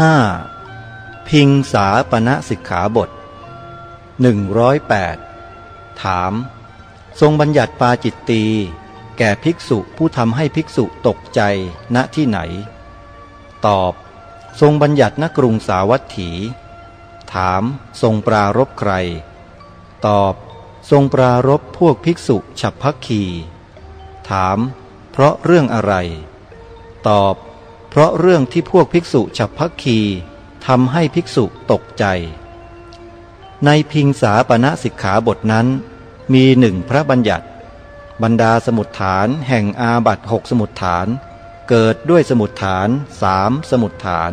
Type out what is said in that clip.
5. พิงสาปณะสิกขาบท 108 ถาม ทรงบัญญัติปาจิตตี แก่ภิกษุผู้ทำให้ภิกษุตกใจณที่ไหน ตอบ ทรงบัญญัติณกรุงสาวัตถี ถามทรงปรารบใคร ตอบ ทรงปรารบพวกภิกษุฉับพักคี ถาม เพราะเรื่องอะไร ตอบ เพราะเรื่องที่พวกภิกษุฉับพักคีทำให้ภิกษุตกใจ ในพิงสาปณะสิกขาบทนั้น มีหนึ่งพระบัญญัติ บรรดาสมุดฐานแห่งอาบัตหกสมุดฐาน เกิดด้วยสมุดฐานสามสมุดฐาน